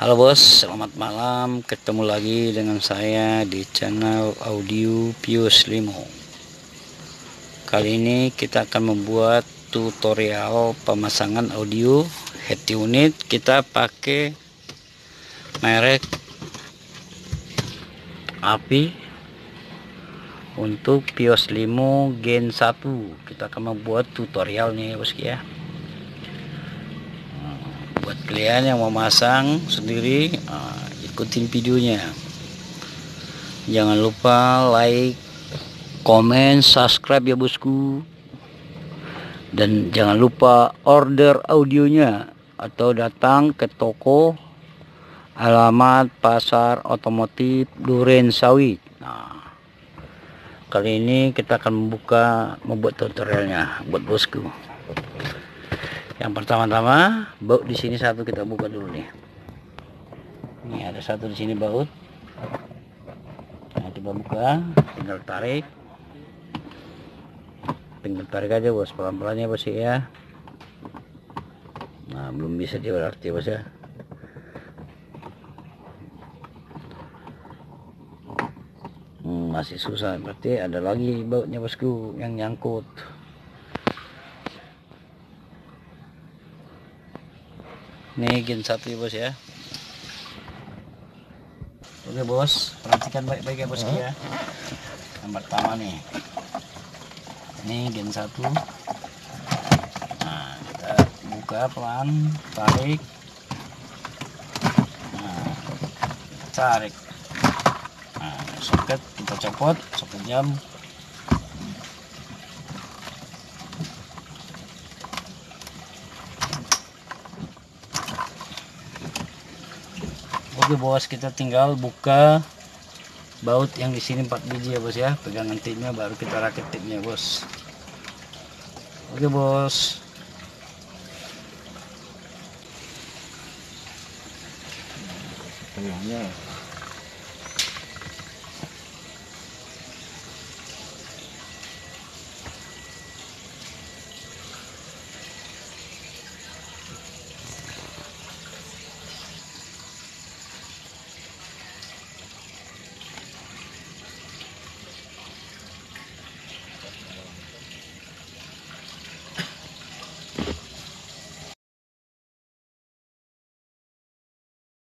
Halo bos, selamat malam. Ketemu lagi dengan saya di channel audio Pius Limo. Kali ini kita akan membuat tutorial pemasangan audio head unit. Kita pakai merek api untuk Pius Limo Gen 1. Kita akan membuat tutorial nih bos ya buat kalian yang mau masang sendiri uh, ikutin videonya. Jangan lupa like komen subscribe ya bosku. Dan jangan lupa order audionya atau datang ke toko alamat pasar otomotif Duren Sawit nah kali ini kita akan membuka membuat tutorialnya buat bosku yang pertama-tama baut di sini satu kita buka dulu nih. Ini ada satu di sini baut. Nah kita buka tinggal tarik. Tinggal tarik aja bos pelan-pelan ya bos ya. Nah belum bisa dia berarti bos ya. Hmm, masih susah berarti ada lagi bautnya bosku yang nyangkut Nih gen satu ya bos ya. Oke bos, perhatikan baik-baik ya bos ya. Yang pertama nih. Ini gen satu. Nah, kita buka pelan, tarik. Nah, tarik. Nah, soket kita copot, soket jam Oke bos, kita tinggal buka baut yang di sini 4 biji ya bos ya. Pegangan tipnya baru kita rakit tipnya bos. Oke bos. Tengahnya.